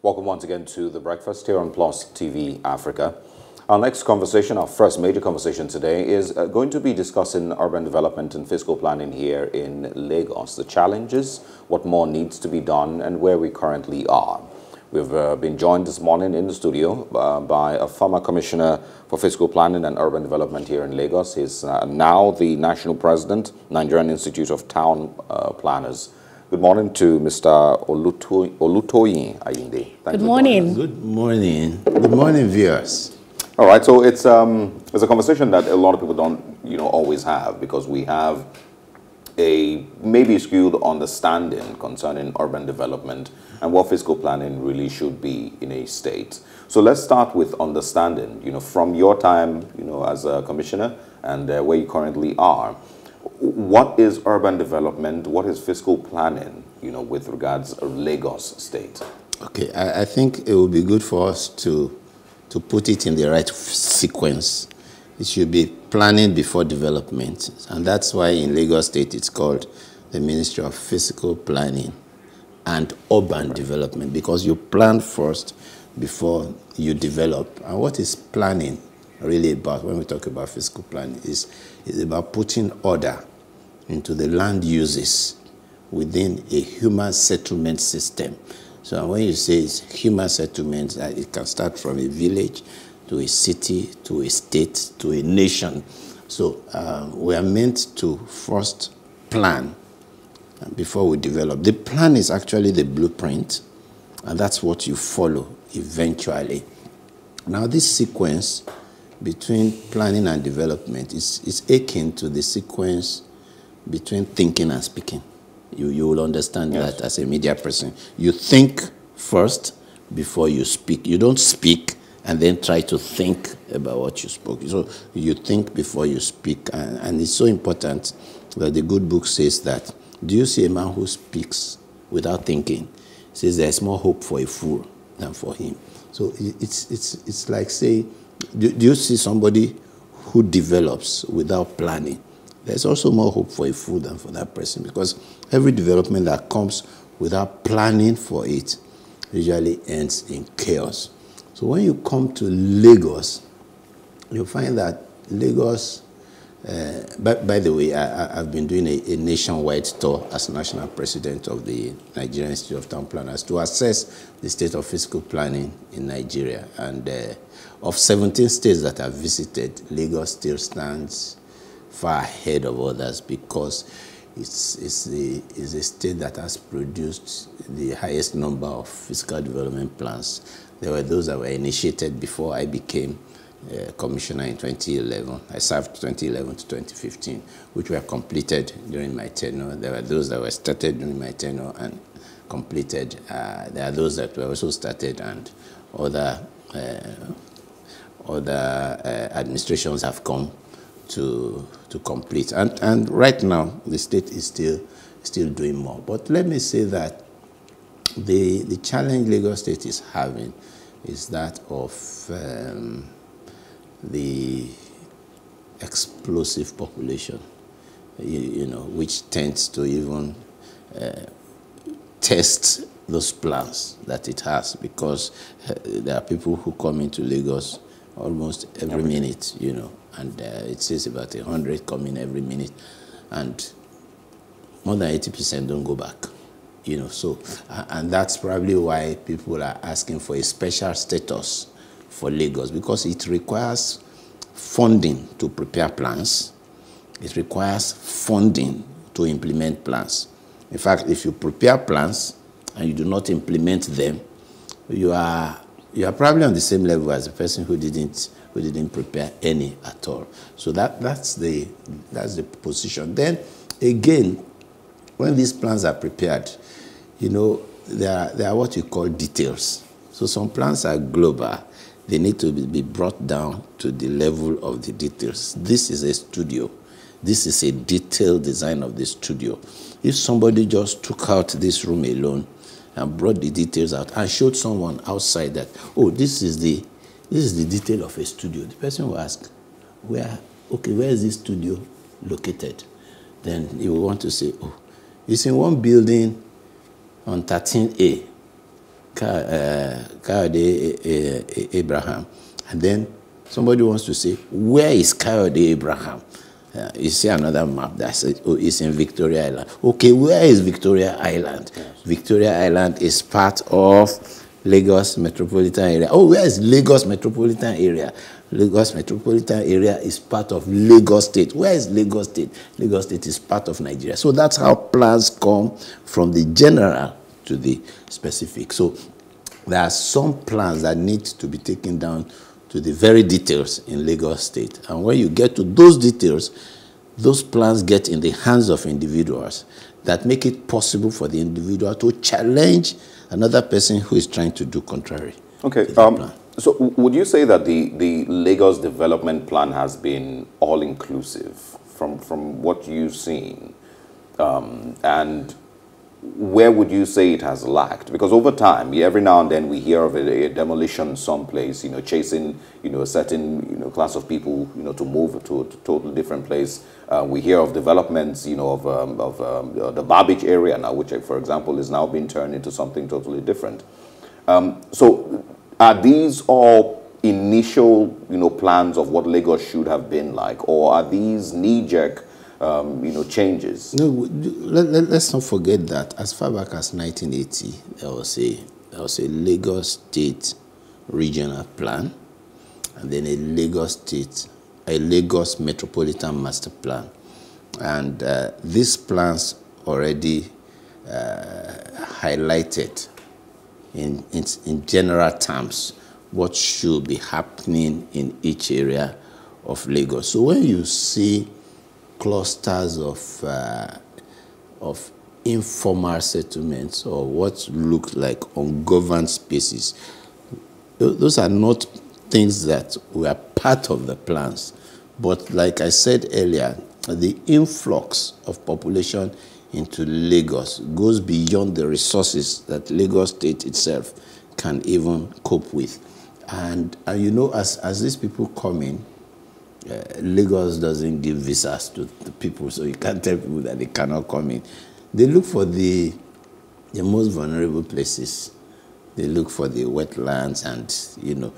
Welcome once again to The Breakfast here on Plus TV Africa. Our next conversation, our first major conversation today, is uh, going to be discussing urban development and physical planning here in Lagos, the challenges, what more needs to be done, and where we currently are. We've uh, been joined this morning in the studio uh, by a former commissioner for physical planning and urban development here in Lagos. He's uh, now the national president, Nigerian Institute of Town uh, Planners. Good morning to Mr. Oluto Olutoyin Ayinde. Good morning. Good morning. Good morning, viewers. All right, so it's um, it's a conversation that a lot of people don't, you know, always have because we have a maybe skewed understanding concerning urban development and what physical planning really should be in a state. So let's start with understanding, you know, from your time, you know, as a commissioner and uh, where you currently are, what is urban development? What is physical planning, you know, with regards to Lagos state? Okay, I, I think it would be good for us to to put it in the right sequence. It should be planning before development, and that's why in Lagos State it's called the Ministry of Physical Planning and Urban right. Development because you plan first before you develop. And what is planning really about when we talk about physical planning is, is about putting order into the land uses within a human settlement system. So when you say it's human settlement, it can start from a village to a city to a state to a nation. So um, we are meant to first plan before we develop. The plan is actually the blueprint, and that's what you follow eventually. Now, this sequence between planning and development is, is akin to the sequence between thinking and speaking. You, you will understand yes. that as a media person. You think first before you speak. You don't speak and then try to think about what you spoke. So you think before you speak. And, and it's so important that the good book says that. Do you see a man who speaks without thinking? He says there's more hope for a fool than for him. So it's, it's, it's like saying, do, do you see somebody who develops without planning? There's also more hope for a fool than for that person because every development that comes without planning for it usually ends in chaos. So when you come to Lagos, you find that Lagos, uh, by, by, the way, I, have been doing a, a, nationwide tour as national president of the Nigerian Institute of Town Planners to assess the state of physical planning in Nigeria. And uh, of 17 states that I've visited, Lagos still stands far ahead of others because it's, it's, the, it's a state that has produced the highest number of physical development plans. There were those that were initiated before I became uh, commissioner in 2011. I served 2011 to 2015, which were completed during my tenure. There were those that were started during my tenure and completed. Uh, there are those that were also started and other, uh, other uh, administrations have come to, to complete. And, and right now, the state is still, still doing more. But let me say that the, the challenge Lagos State is having is that of um, the explosive population, you, you, know, which tends to even uh, test those plans that it has because uh, there are people who come into Lagos almost every minute, you know, and uh, it says about 100 coming every minute, and more than 80% don't go back. You know, so, and that's probably why people are asking for a special status for Lagos, because it requires funding to prepare plans. It requires funding to implement plans. In fact, if you prepare plans and you do not implement them, you are, you are probably on the same level as the person who didn't we didn't prepare any at all. So that, that's, the, that's the position. Then again, when these plans are prepared, you know, there are, there are what you call details. So some plans are global. They need to be brought down to the level of the details. This is a studio. This is a detailed design of the studio. If somebody just took out this room alone and brought the details out and showed someone outside that, oh, this is the this is the detail of a studio. The person will ask, where, okay, where is this studio located? Then he will want to say, oh, it's in one building on 13A. uh, Kayode Abraham, and then somebody wants to say, where is Kayode Abraham? Uh, you see another map that says, oh, it's in Victoria Island. Okay, where is Victoria Island? Yes. Victoria Island is part of Lagos metropolitan area. Oh, where is Lagos metropolitan area? Lagos metropolitan area is part of Lagos state. Where is Lagos state? Lagos state is part of Nigeria. So that's how plans come from the general to the specific. So there are some plans that need to be taken down to the very details in Lagos state. And when you get to those details, those plans get in the hands of individuals that make it possible for the individual to challenge another person who is trying to do contrary. Okay. Um, so would you say that the, the Lagos development plan has been all-inclusive from, from what you've seen? Um, and where would you say it has lacked? Because over time, every now and then we hear of a, a, demolition someplace, you know, chasing, you know, a certain, you know, class of people, you know, to move to a totally different place. Uh, we hear of developments, you know, of, um, of um, the Burbage area now, which, for example, is now being turned into something totally different. Um, so are these all initial, you know, plans of what Lagos should have been like, or are these knee-jerk, um, you know, changes? No, let, let, let's not forget that as far back as 1980, there was a there was a Lagos State regional plan, and then a Lagos State, a Lagos Metropolitan Master Plan, and uh, these plans already uh, highlighted in, in, in general terms what should be happening in each area of Lagos. So when you see clusters of, uh, of informal settlements or what look like ungoverned spaces, those are not things that were part of the plans. But like I said earlier, the influx of population into Lagos goes beyond the resources that Lagos State itself can even cope with. And, and you know, as, as these people come in, uh, Lagos doesn't give visas to the people, so you can't tell people that they cannot come in. They look for the, the most vulnerable places. They look for the wetlands and, you know,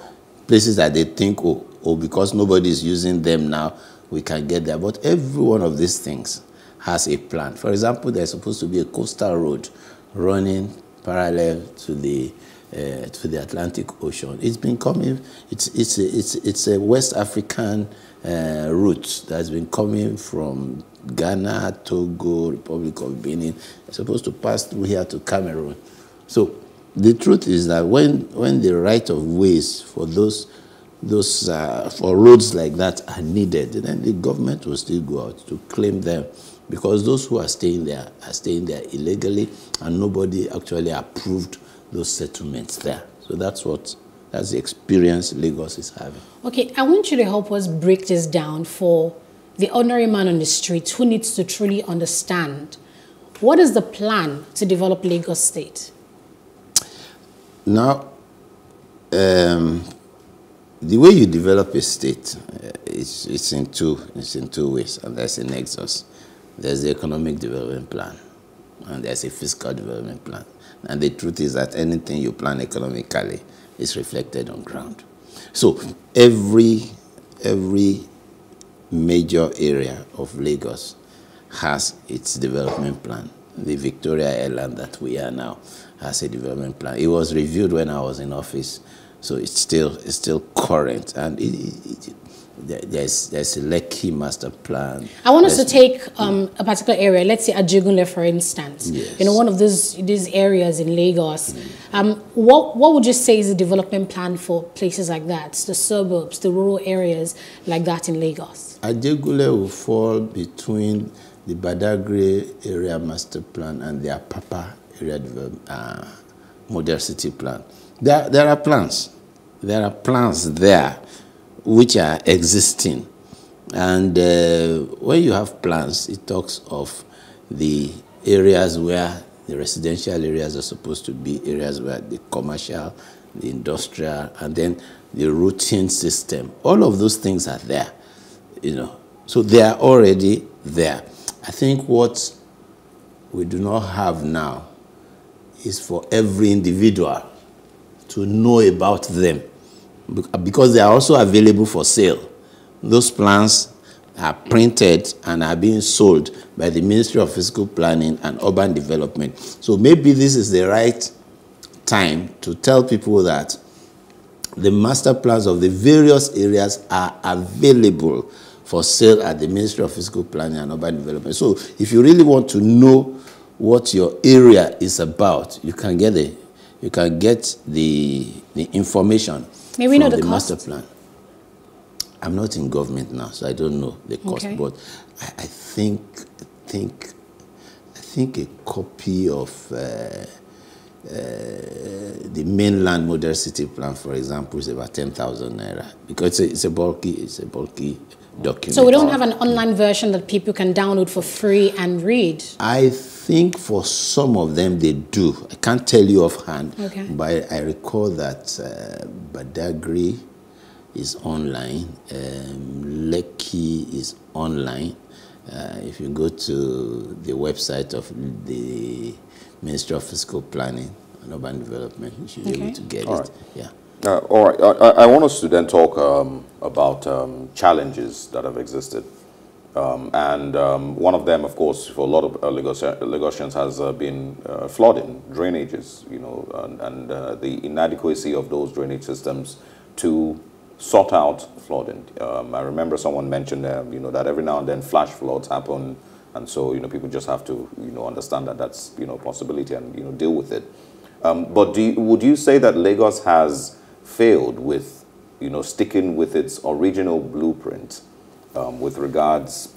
places that they think, oh, oh, because nobody is using them now, we can get there. But every one of these things has a plan. For example, there's supposed to be a coastal road running parallel to the uh, to the Atlantic Ocean. It's been coming. It's it's a, it's it's a West African uh, route that's been coming from Ghana, Togo, Republic of Benin. Supposed to pass through here to Cameroon. So the truth is that when when the right of ways for those those uh, for roads like that are needed, then the government will still go out to claim them because those who are staying there are staying there illegally and nobody actually approved those settlements there. So that's what that's the experience Lagos is having. Okay, I want you to help us break this down for the ordinary man on the street who needs to truly understand what is the plan to develop Lagos State? Now, um, the way you develop a state, uh, it's, it's, in two, it's in two ways, and there's a nexus. There's the economic development plan, and there's a physical development plan. And the truth is that anything you plan economically is reflected on ground. So every, every major area of Lagos has its development plan. The Victoria Island that we are now has a development plan. It was reviewed when I was in office, so it's still, it's still current. And it, it, there's there's a Lekki master plan. I want us to take um, a particular area. Let's say Ajegunle, for instance. Yes. You know, one of these these areas in Lagos. Mm. Um, what what would you say is the development plan for places like that, the suburbs, the rural areas like that in Lagos? Ajegunle will fall between the Badagry area master plan and the Apapa area uh, model city plan. There there are plans. There are plans there which are existing. And uh, when you have plans, it talks of the areas where the residential areas are supposed to be, areas where the commercial, the industrial, and then the routine system. All of those things are there, you know. So they are already there. I think what we do not have now is for every individual to know about them because they are also available for sale. Those plans are printed and are being sold by the Ministry of Physical Planning and Urban Development. So maybe this is the right time to tell people that the master plans of the various areas are available for sale at the Ministry of Physical Planning and Urban Development. So if you really want to know what your area is about, you can get the you can get the the information May we know the, the cost? master plan. I'm not in government now, so I don't know the cost, Okay. but I, I think think I think a copy of uh, uh, the mainland model city plan, for example, is about ten thousand naira because it's a, it's a bulky it's a bulky document. So we don't have an online version that people can download for free and read. I think for some of them they do. I can't tell you offhand, Okay. but I, I recall that uh, Badagry is online, um, Lekki is online. Uh, if you go to the website of the Ministry of Physical Planning and Urban Development, you should be able to get All it. right. Yeah. Uh, all right. I, I- want us to then talk um, about um, challenges that have existed. Um, and um, one of them, of course, for a lot of uh, Lagos, Lagosians has uh, been uh, flooding, drainages, you know, and, and uh, the inadequacy of those drainage systems to sort out flooding. Um, I remember someone mentioned, uh, you know, that every now and then flash floods happen, and so, you know, people just have to, you know, understand that that's, you know, a possibility and, you know, deal with it. Um, but you, would you say that Lagos has failed with, you know, sticking with its original blueprint um, with regards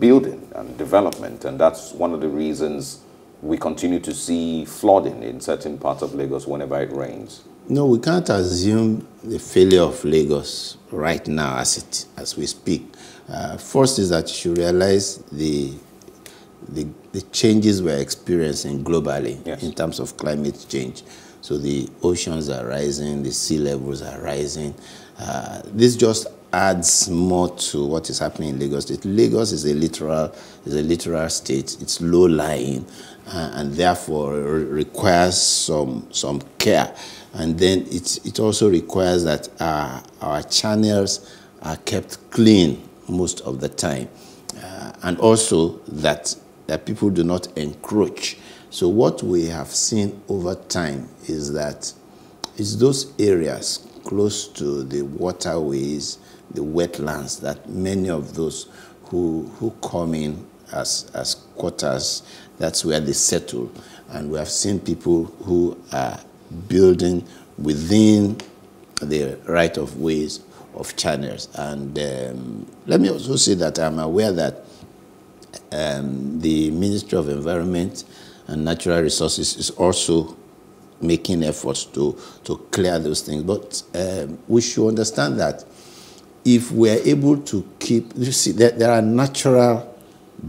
building and development, and that's one of the reasons we continue to see flooding in certain parts of Lagos whenever it rains. No, we can't assume the failure of Lagos right now as it as we speak. Uh, first is that you should realize the the, the changes we're experiencing globally Yes. in terms of climate change. So the oceans are rising, the sea levels are rising. Uh, this just adds more to what is happening in Lagos State. Lagos is a littoral is a littoral state. It's low lying, uh, and therefore re- requires some some care. And then it it also requires that our, our channels are kept clean most of the time, uh, and also that that people do not encroach. So what we have seen over time is that it's those areas close to the waterways, the wetlands, that many of those who, who come in as, as quarters, that's where they settle. And we have seen people who are building within the right of ways of channels. And um, let me also say that I'm aware that um, the Ministry of Environment and Natural Resources is also making efforts to, to clear those things. But um, we should understand that if we're able to keep, you see, there, there are natural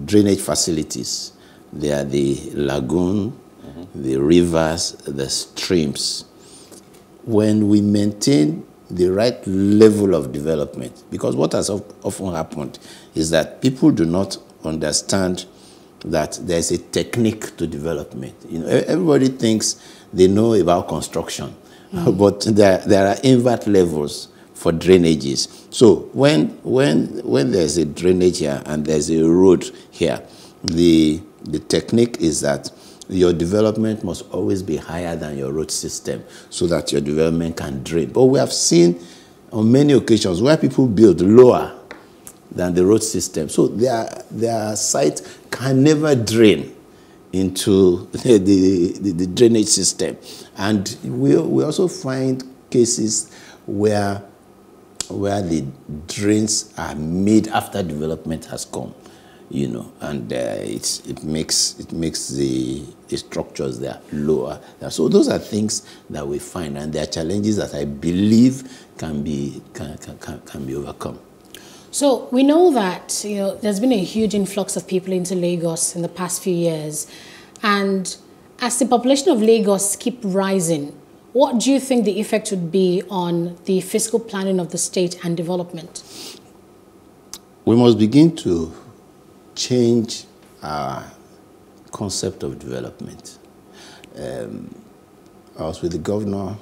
drainage facilities. There are the lagoon, the rivers, the streams. When we maintain the right level of development, because what has often happened is that people do not understand that there's a technique to development. You know, everybody thinks they know about construction, but there, there are invert levels for drainages. So when, when, when there's a drainage here and there's a road here, the, the technique is that your development must always be higher than your road system so that your development can drain. But we have seen on many occasions where people build lower than the road system. So their, their site can never drain into the, the, the drainage system. And we, we also find cases where, where the drains are made after development has come, you know, and uh, it makes, it makes the, the structures there lower. So those are things that we find, and there are challenges that I believe can be, can, can, can be overcome. So we know that you know there's been a huge influx of people into Lagos in the past few years, and as the population of Lagos keep rising, what do you think the effect would be on the physical planning of the state and development? we must begin to change our concept of development. Um, I was with the governor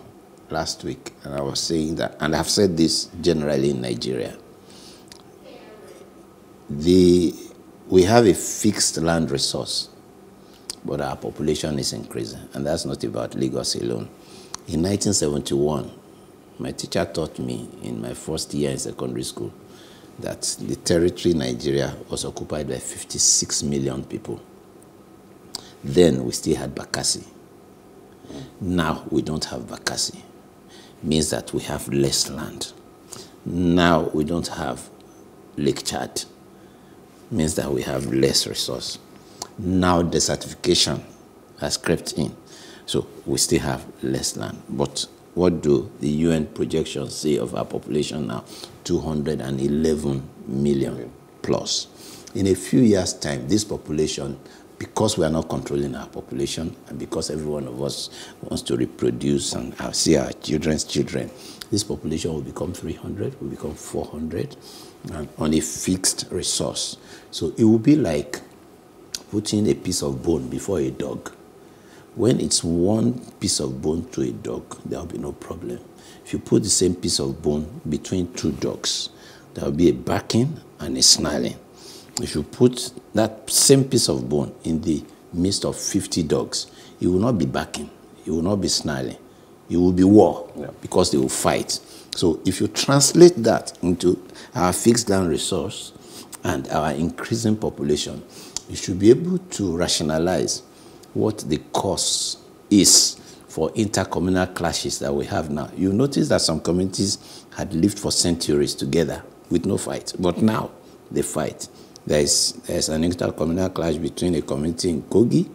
last week, and I was saying that, and I've said this generally in Nigeria. The, we have a fixed land resource, but our population is increasing, and that's not about Lagos alone. In 1971, my teacher taught me in my first year in secondary school that the territory Nigeria was occupied by 56 million people. Then we still had Bakassi. Now we don't have Bakassi. Means that we have less land. Now we don't have Lake Chad. Means that we have less resource. Now desertification has crept in. So we still have less land. But what do the UN projections say of our population now? 211 million plus. In a few years' time, this population, because we are not controlling our population, and because every one of us wants to reproduce and see our children's children, this population will become 300, will become 400, and on a fixed resource. So it will be like putting a piece of bone before a dog. When it's one piece of bone to a dog, there will be no problem. If you put the same piece of bone between two dogs, there will be a barking and a snarling. If you put that same piece of bone in the midst of 50 dogs, it will not be barking, it will not be snarling, it will be war yeah. because they will fight. So if you translate that into our fixed land resource and our increasing population, you should be able to rationalize what the cause is for intercommunal clashes that we have now. You notice that some communities had lived for centuries together with no fight, but now they fight. There is there's an intercommunal clash between a community in Kogi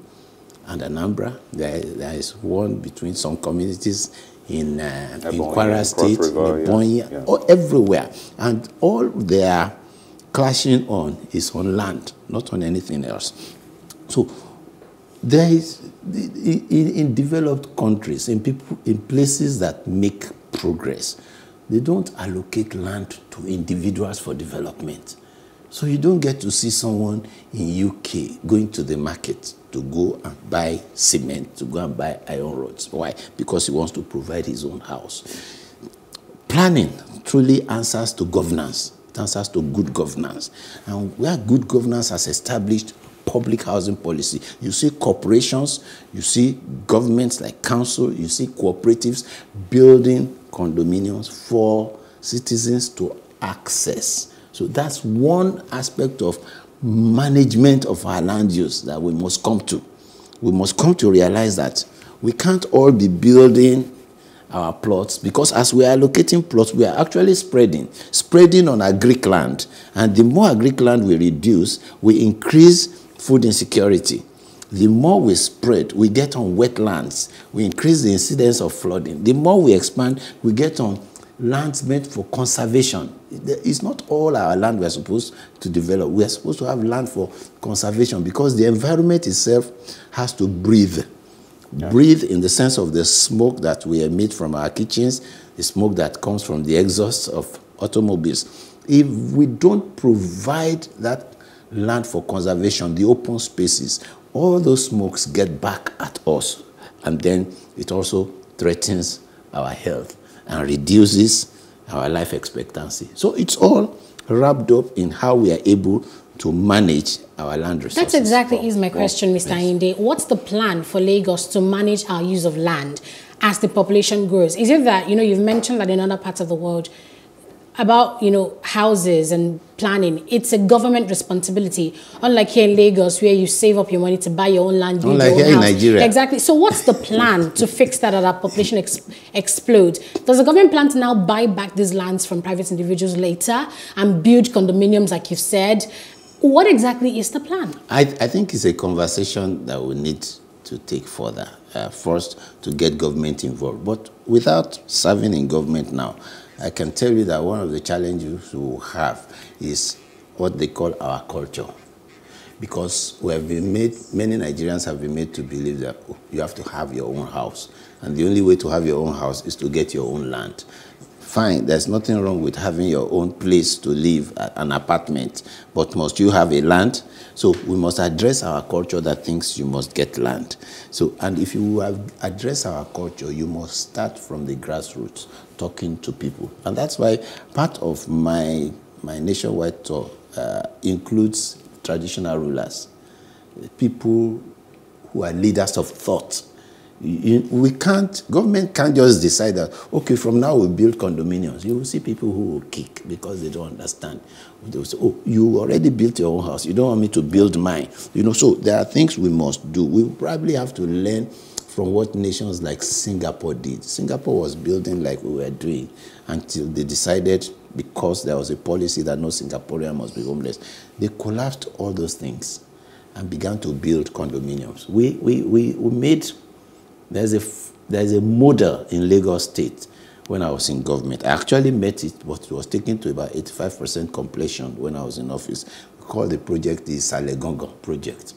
and Anambra. There, there is one between some communities in, uh, in Kwara State, Ebonyi, yeah. yeah. Or everywhere. And all they are clashing on is on land, not on anything else. So there is, in, in developed countries, in, people, in places that make progress, they don't allocate land to individuals for development. So you don't get to see someone in UK going to the market to go and buy cement, to go and buy iron rods. Why? Because he wants to provide his own house. Planning truly answers to governance. It answers to good governance. And where good governance has established public housing policy. You see corporations, you see governments like council, you see cooperatives building condominiums for citizens to access. So that's one aspect of management of our land use that we must come to. We must come to realize that we can't all be building our plots because as we are allocating plots, we are actually spreading, spreading on agric land. And the more agric land we reduce, we increase food insecurity. The more we spread, we get on wetlands, we increase the incidence of flooding. The more we expand, we get on lands meant for conservation. It's not all our land we're supposed to develop. We're supposed to have land for conservation because the environment itself has to breathe. Yeah. Breathe in the sense of the smoke that we emit from our kitchens, the smoke that comes from the exhausts of automobiles. If we don't provide that land for conservation, the open spaces, all those smokes get back at us. And then it also threatens our health and reduces our life expectancy. So it's all wrapped up in how we are able to manage our land resources. That's exactly is my oh, question, Mr. Yes. Inde. What's the plan for Lagos to manage our use of land as the population grows? Is it that, you know, you've mentioned that in other parts of the world, about you know houses and planning it's a government responsibility. Unlike here in lagos where you save up your money to buy your own land build unlike your own house. Nigeria. exactly. So what's the plan to fix that as our population ex explodes? Does the government plan to now buy back these lands from private individuals later and build condominiums like you've said? What exactly is the plan? I, I think it's a conversation that we need to take further uh, first to get government involved. But without serving in government now I can tell you that one of the challenges we have is what they call our culture. Because we have been made, many Nigerians have been made to believe that oh, you have to have your own house. And the only way to have your own house is to get your own land. fine, there's nothing wrong with having your own place to live, an apartment, but must you have a land? So we must address our culture that thinks you must get land. So, and if you have address our culture, you must start from the grassroots, talking to people. And that's why part of my, my nationwide tour uh, includes traditional rulers, people who are leaders of thought, we can't, government can't just decide that, okay, from now we build condominiums. You will see people who will kick because they don't understand. They will say, oh, you already built your own house. You don't want me to build mine. You know, so there are things we must do. We probably have to learn from what nations like Singapore did. Singapore was building like we were doing until they decided, because there was a policy that no Singaporean must be homeless, they collapsed all those things and began to build condominiums. We, we, we, we made there's a, there's a model in Lagos State when I was in government. I actually met it, but it was taken to about 85% completion when I was in office. We call the project the Salegongo project,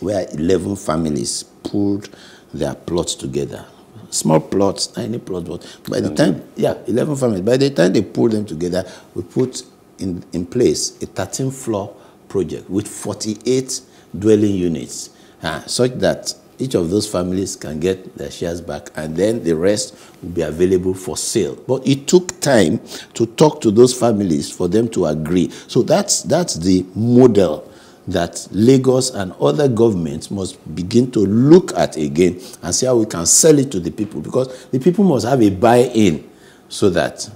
where 11 families pulled their plots together. Small plots, tiny plots, but by the time, yeah, 11 families. By the time they pulled them together, we put in, in place a 13 floor project with 48 dwelling units, uh, such that each of those families can get their shares back and then the rest will be available for sale. But it took time to talk to those families for them to agree. So that's, that's the model that Lagos and other governments must begin to look at again and see how we can sell it to the people because the people must have a buy-in so that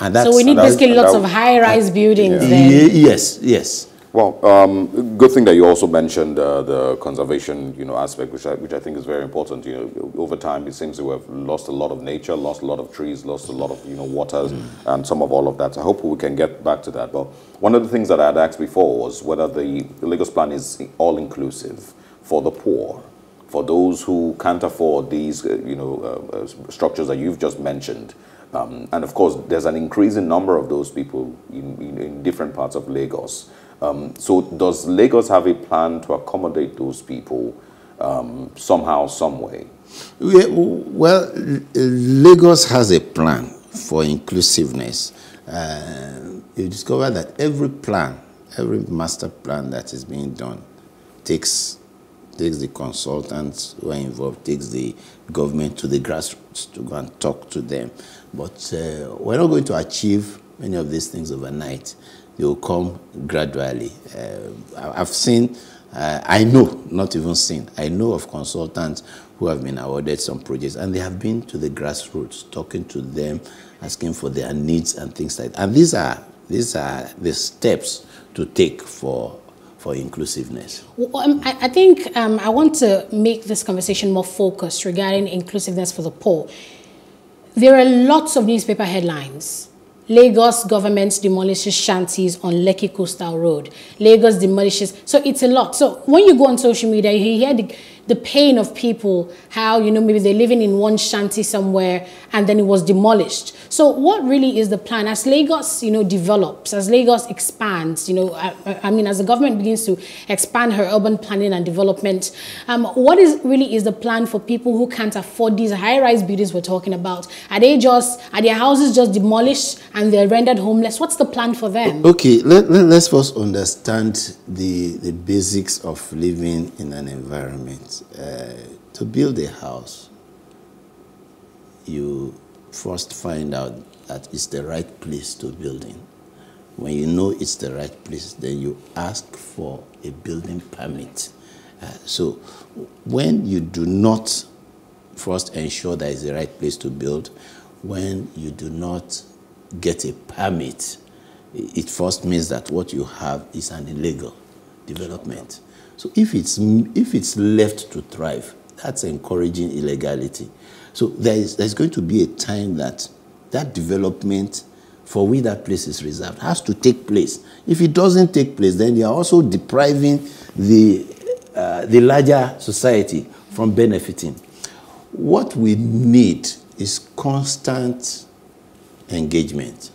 and that's, so we need basically lots of high-rise buildings. Yeah. Yes, yes. Well, um, good thing that you also mentioned uh, the conservation, you know, aspect, which I, which I think is very important. You know, over time, it seems we have lost a lot of nature, lost a lot of trees, lost a lot of, you know, waters, mm. and some of all of that. So I hope we can get back to that. But one of the things that I had asked before was whether the, Lagos plan is all-inclusive for the poor, for those who can't afford these, uh, you know, uh, uh structures that you've just mentioned. Um, and of course, there's an increasing number of those people in, in, in different parts of Lagos. Um, so does Lagos have a plan to accommodate those people um, somehow, some way? Well, Lagos has a plan for inclusiveness. Uh, you discover that every plan, every master plan that is being done takes takes the consultants who are involved, takes the government to the grassroots to go and talk to them. But uh, we're not going to achieve many of these things overnight they will come gradually. Uh, I've seen, uh, I know, not even seen, I know of consultants who have been awarded some projects and they have been to the grassroots, talking to them, asking for their needs and things like that. And these are, these are the steps to take for for inclusiveness? Well, um, I, I, think um, I want to make this conversation more focused regarding inclusiveness for the poor. There are lots of newspaper headlines Lagos government demolishes shanties on Lekki Coastal Road. Lagos demolishes. So it's a lot. So when you go on social media, you hear the, the pain of people, how, you know, maybe they're living in one shanty somewhere and then it was demolished. So what really is the plan as Lagos, you know, develops, as Lagos expands, you know, I, I mean, as the government begins to expand her urban planning and development, um, what is really is the plan for people who can't afford these high-rise buildings we're talking about? Are they just, are their houses just demolished and they're rendered homeless? What's the plan for them? Okay, let, let, let's first understand the, the basics of living in an environment. Uh, to build a house, you first find out that it's the right place to build in. When you know it's the right place, then you ask for a building permit. Uh, so when you do not first ensure that it's the right place to build, when you do not get a permit, it first means that what you have is an illegal development. So if it's, if it's left to thrive, that's encouraging illegality. So there is, there's going to be a time that that development for which that place is reserved has to take place. If it doesn't take place, then you are also depriving the, uh, the larger society from benefiting. What we need is constant engagement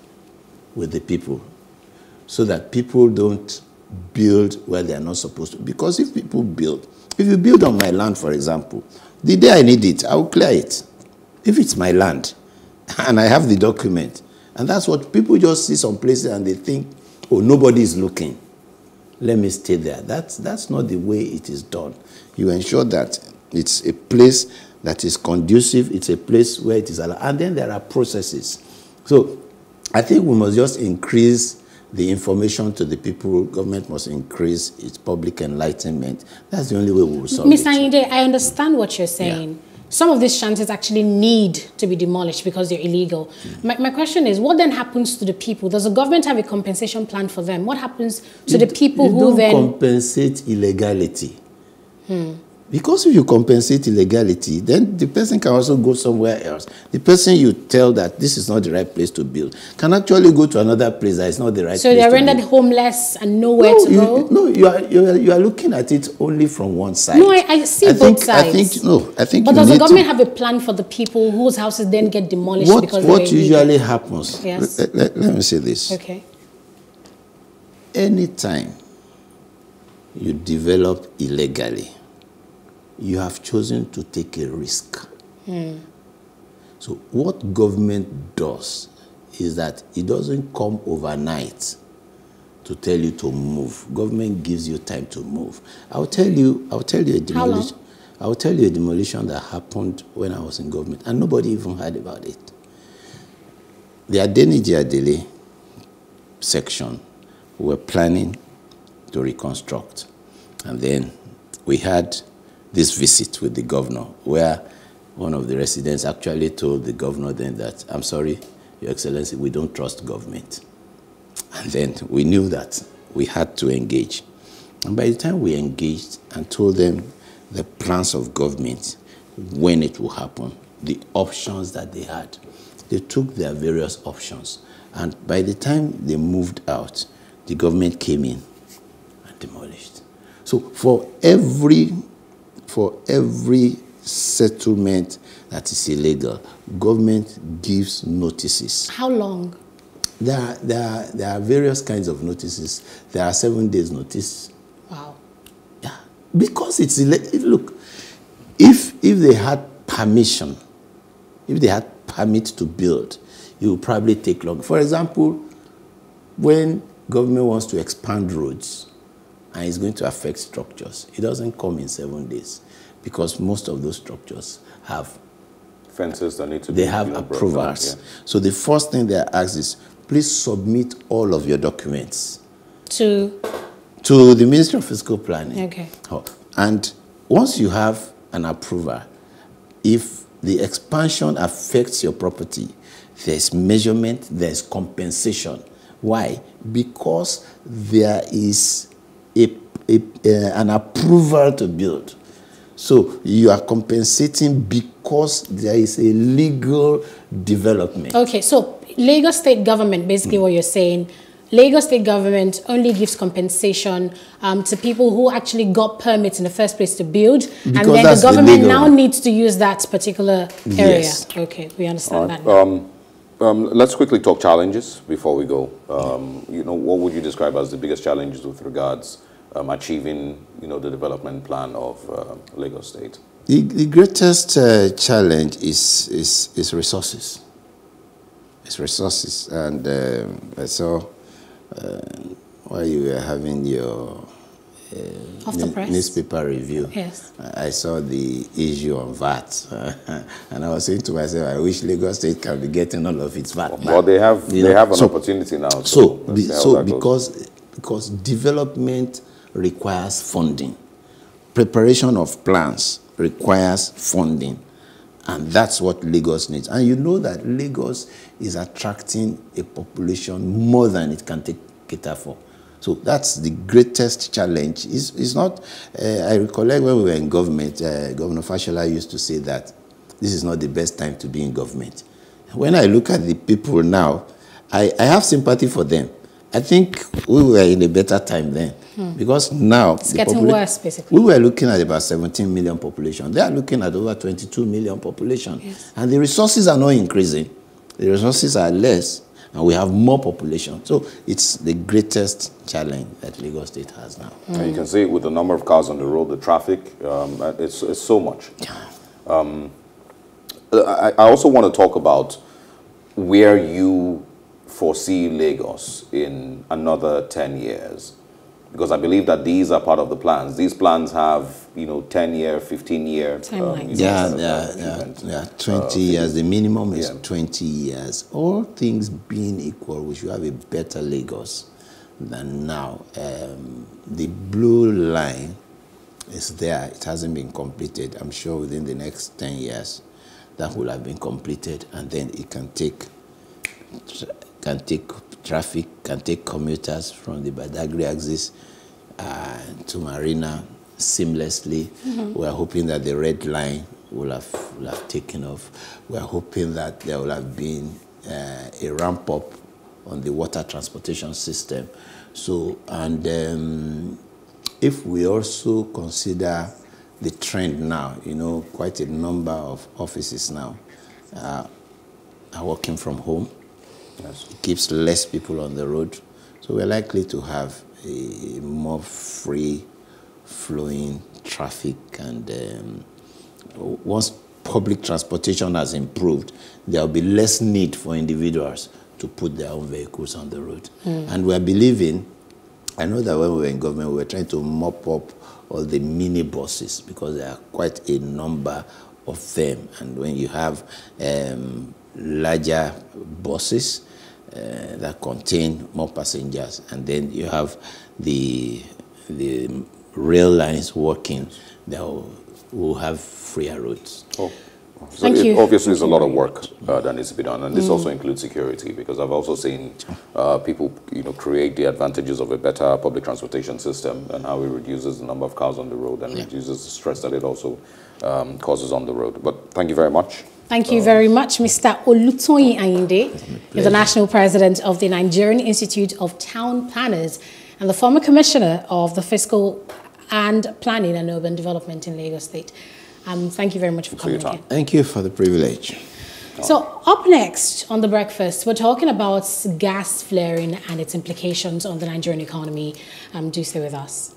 with the people so that people don't build where they are not supposed to. Because if people build, if you build on my land, for example, the day I need it, I will clear it. If it's my land, and I have the document. And that's what people just see some places and they think, oh, nobody is looking. Let me stay there. That's, that's not the way it is done. You ensure that it's a place that is conducive, it's a place where it is allowed. And then there are processes. So I think we must just increase the information to the people. Government must increase its public enlightenment. That's the only way we will solve Mr. it. Mr. I understand what you're saying. Yeah. Some of these shanties actually need to be demolished because they're illegal. Mm. My, my question is, what then happens to the people? Does the government have a compensation plan for them? What happens to you, the people who don't then compensate illegality? Hmm. Because if you compensate illegality, then the person can also go somewhere else. The person you tell that this is not the right place to build can actually go to another place that is not the right so place. So they're rendered homeless and nowhere no, to you, go? No, you are, you, are, you are looking at it only from one side. No, I, I see I both think, sides. I think, no, I think But does the government have a plan for the people whose houses then get demolished what, because What usually happens, yes. let, let, let me say this. Okay. Anytime you develop illegally, you have chosen to take a risk. Mm. So what government does is that it doesn't come overnight to tell you to move. Government gives you time to move. I'll tell you, I'll tell you a demolition. I'll tell you a demolition that happened when I was in government, and nobody even heard about it. The Adeniji Adele section were planning to reconstruct, and then we had this visit with the governor, where one of the residents actually told the governor then that, I'm sorry, Your Excellency, we don't trust government. And then we knew that we had to engage. And by the time we engaged and told them the plans of government, when it will happen, the options that they had, they took their various options. And by the time they moved out, the government came in and demolished. So for every for every settlement that is illegal, government gives notices. How long? There are, there, are, there are various kinds of notices. There are seven days notice. Wow. Yeah. Because it's illegal. Look, if, if they had permission, if they had permit to build, it would probably take long. For example, when government wants to expand roads, and it's going to affect structures. It doesn't come in seven days because most of those structures have fences that need to be. they be, have you know, approvals. Yeah. So the first thing they ask is, please submit all of your documents to to the Ministry of Physical Planning. Okay. Oh, and once you have an approval, if the expansion affects your property, there's measurement, there's compensation. Why? Because there is a, a, uh, an approval to build. So you are compensating because there is a legal development. Okay, so Lagos state government, basically mm. what you're saying, Lagos state government only gives compensation um, to people who actually got permits in the first place to build, because and then the government now needs to use that particular area. Yes. Okay, we understand right. that. Um, um, let's quickly talk challenges before we go. Um, you know, what would you describe as the biggest challenges with regards um, achieving, you know, the development plan of uh, Lagos State? The, the greatest uh, challenge is, is, is resources. It's resources. And um, I saw uh, while you were having your uh, newspaper review. Yes. I saw the issue on VAT, and I was saying to myself, I wish Lagos State can be getting all of its VAT. Well, they have they know? have an so, opportunity now. So, so, be, so because because development requires funding. Preparation of plans requires funding. And that's what Lagos needs. And you know that Lagos is attracting a population more than it can take cater for. So that's the greatest challenge. It's, it's not, uh, I recollect when we were in government, uh, Governor Fashola used to say that this is not the best time to be in government. When I look at the people now, I, I have sympathy for them. I think we were in a better time then. Hmm. Because now... It's getting worse, basically. We were looking at about 17 million population. They are looking at over 22 million population. Yes. And the resources are not increasing. The resources are less, and we have more population. So it's the greatest challenge that Lagos State has now. Mm. And you can see with the number of cars on the road, the traffic, um, it's, it's so much. Um, I, I also want to talk about where you foresee Lagos in another 10 years? Because I believe that these are part of the plans. These plans have, you know, 10 year, 15 year. Um, Timelines. Yeah, yeah, uh, yeah, yeah. 20 years. The minimum is yeah. 20 years. All things being equal, we should have a better Lagos than now. Um, the blue line is there. It hasn't been completed. I'm sure within the next 10 years that will have been completed, and then it can take can take traffic, can take commuters from the Badagry axis uh, to Marina seamlessly. We are hoping that the red line will have, will have taken off. We are hoping that there will have been uh, a ramp up on the water transportation system. So, and um, if we also consider the trend now, you know, quite a number of offices now uh, are working from home. Yes. It keeps less people on the road. So we're likely to have a more free flowing traffic and um, once public transportation has improved, there will be less need for individuals to put their own vehicles on the road. And we're believing, I know that when we were in government, we were trying to mop up all the mini buses because there are quite a number of them. And when you have um, larger buses that contain more passengers, and then you have the the rail lines working, they will, will have freer routes. Oh. So Thank it you. obviously there's a lot of work uh, that needs to be done, and this also includes security because I've also seen uh, people, you know, create the advantages of a better public transportation system and how it reduces the number of cars on the road and reduces the stress that it also um, causes on the road. But thank you very much. Thank you very much, Mr. Olutoyin Ayinde, You're the National President of the Nigerian Institute of Town Planners and the former Commissioner of the Physical and Planning and Urban Development in Lagos State. Um, thank you very much for for coming time. again. Thank you for the privilege. So, up next on the breakfast, we're talking about gas flaring and its implications on the Nigerian economy. Um, do stay with us.